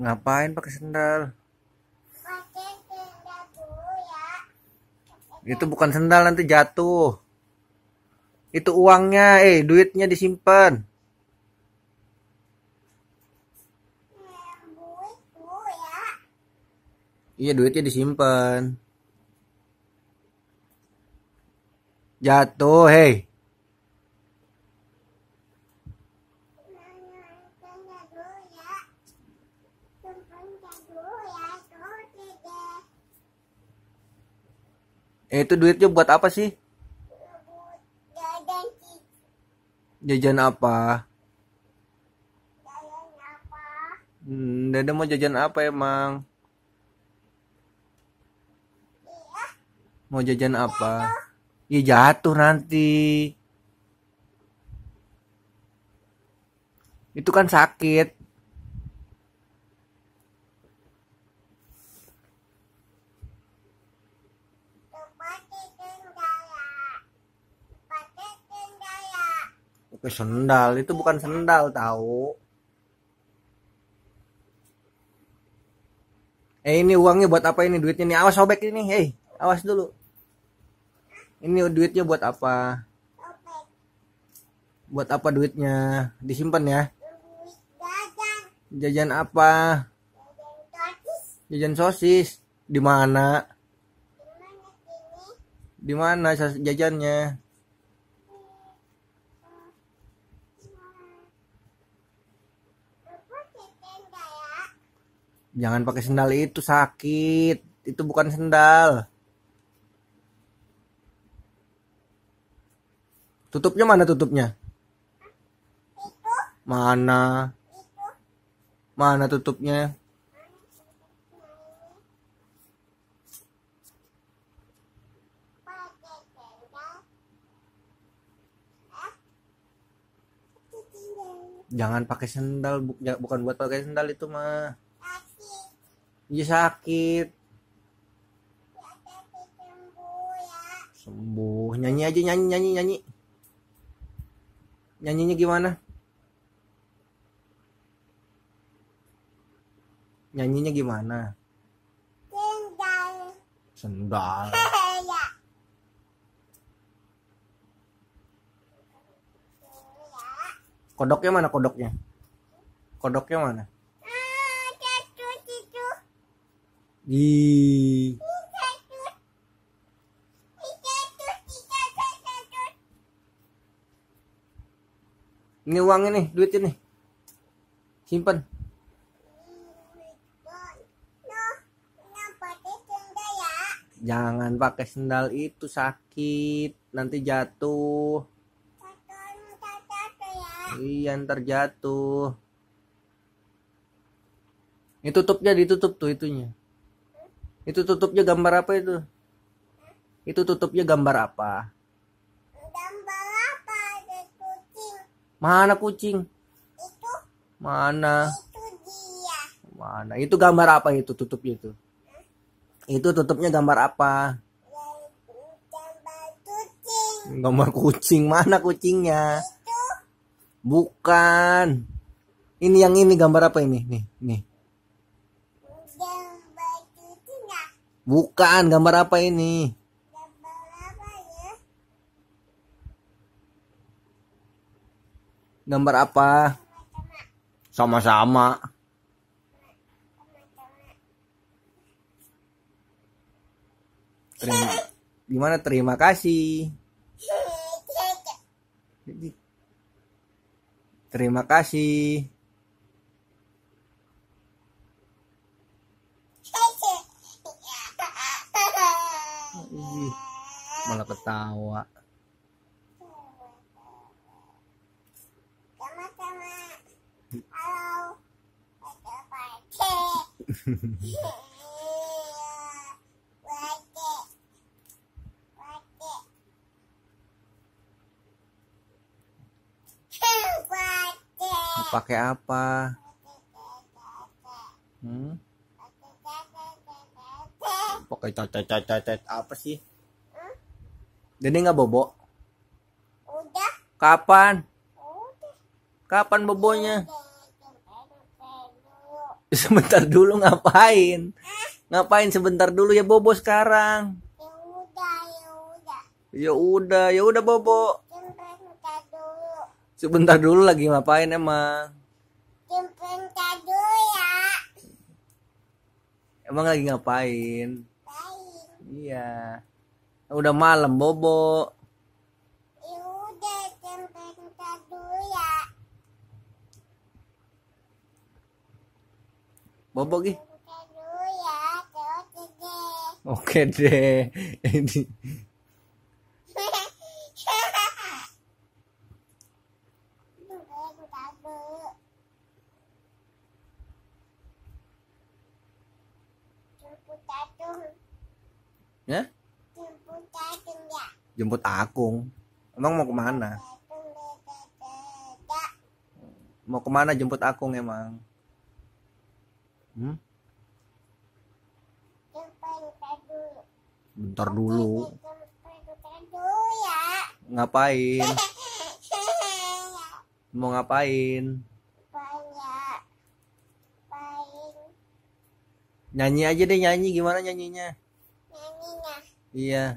Ngapain pakai sendal? Pakai sendal dulu ya. Itu bukan sendal nanti jatuh. Itu uangnya, eh duitnya disimpan. Ya. Iya duitnya disimpan. Jatuh, hei. Nah, sendal dulu ya. Simpan dulu ya. Terus deh. Eh, itu duitnya buat apa sih? Jajan. Jajan apa? Jajan apa? Hmm, Dede mau jajan apa emang? Iya. Mau jajan apa? Iya jatuh nanti. Itu kan sakit. Tuh, Pakai sendal ya. Pakai sendal ya. Oke, sendal. Itu bukan sendal tahu. Eh ini uangnya buat apa ini duitnya nih? Awas sobek ini. Hei, awas dulu. Ini duitnya buat apa? Buat apa duitnya? Disimpan ya. Jajan. Apa? Jajan sosis. Di mana? Di mana jajannya? Pakai sendal ya. Jangan pakai sendal itu sakit. Itu bukan sendal. Tutupnya mana tutupnya? Mana? Mana tutupnya? Jangan pakai sendal, ya, bukan buat pakai sendal itu mah. Iya sakit. Sembuh ya. Nyanyi aja nyanyi nyanyi nyanyi. Nyanyinya gimana? Nyanyinya gimana? Sendal. Sendal. ya. Kodoknya mana kodoknya? Kodoknya mana? Ih, ini uangnya nih, duitnya nih. Simpan. Jangan pakai sendal itu sakit, nanti jatuh. Ya. Iya, ntar jatuh. Ini tutupnya ditutup tuh itunya. Itu tutupnya gambar apa itu? Itu tutupnya gambar apa? Gambar apa? Ada kucing. Mana kucing? Itu, Mana? itu dia. Mana? Itu gambar apa itu tutupnya itu? Itu tutupnya gambar apa? Gambar kucing. Gambar kucing. Mana kucingnya? Itu, Bukan. Ini yang ini gambar apa ini? Nih, nih. gambar kucing ya. Bukan, gambar apa ini? Gambar apa? Sama-sama. Terima, gimana? Terima kasih. Terima kasih. Ih, malah ketawa. Pakai. Apa? Hmm? Pakai cacat-cacat apa sih? Dede nggak bobo? Udah. Kapan? Udah. Kapan bobonya? Udah. Sebentar dulu ngapain? Ngapain sebentar dulu ya Bobo sekarang? Ya udah, Ya udah, ya udah. ya udah Bobo. Dulu. Sebentar dulu lagi ngapain emang? Minta dulu ya. Emang lagi ngapain? Baik. Iya. Udah malam Bobo. Ya udah, dulu ya. Bobo Gi. Minta dulu ya. Oke deh. Ini ya? Jemput Akung. Emang mau ke mana? Mau ke mana jemput Akung emang? Hmm? Bentar dulu. Ngapain? Mau ngapain? Nyanyi aja deh nyanyi gimana nyanyinya? Iya.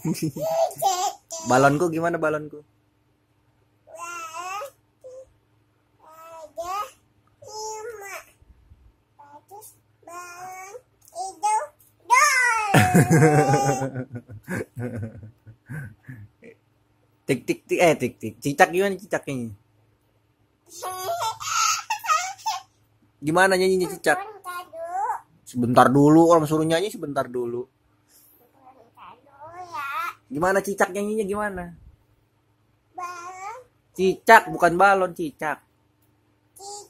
Balonku gimana balonku? Tik tik tik eh tik tik. Cicak gimana cicaknya? Gimana nyanyinya cicak? Sebentar dulu orang suruh nyanyi sebentar dulu. Gimana cicak nyanyinya gimana? Balon Cicak bukan balon cicak. cicak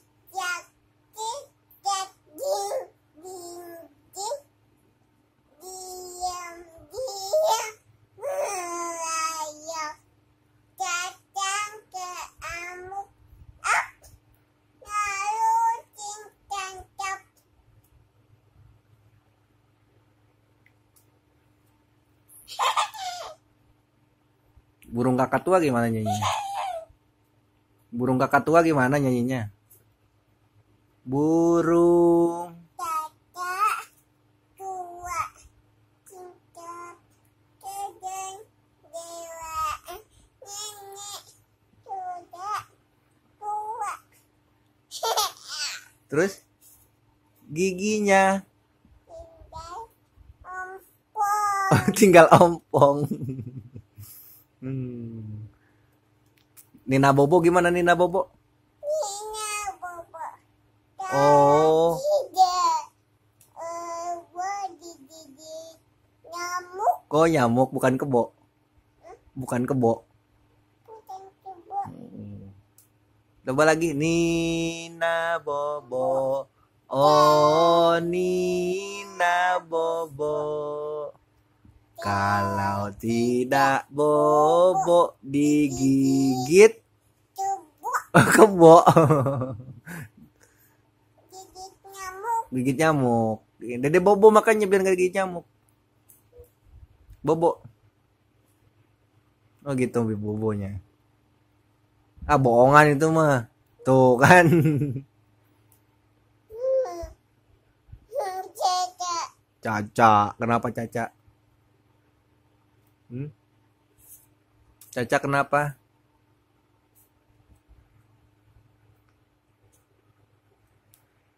Burung kakak tua gimana nyanyinya? Burung kakak tua gimana nyanyinya? Burung Dada tua cinta kedeng dewa nenek sudah tua terus giginya tinggal tinggal ompong. Hmm. Nina Bobo gimana Nina Bobo? Nina bobo Oh. eh nyamuk Kok nyamuk bukan kebo? Bukan kebo. bukan kebo Hmm. Coba lagi Nina Bobo. Oh Nina Bobo. Kalau tidak Bobo digigit kebo. gigit nyamuk. Dede Bobo makanya biar nggak gigit nyamuk. Bobo. Oh gitu bobonya. Ah bohongan itu mah. Tuh kan. Caca Caca, kenapa Caca? Hmm? Caca kenapa?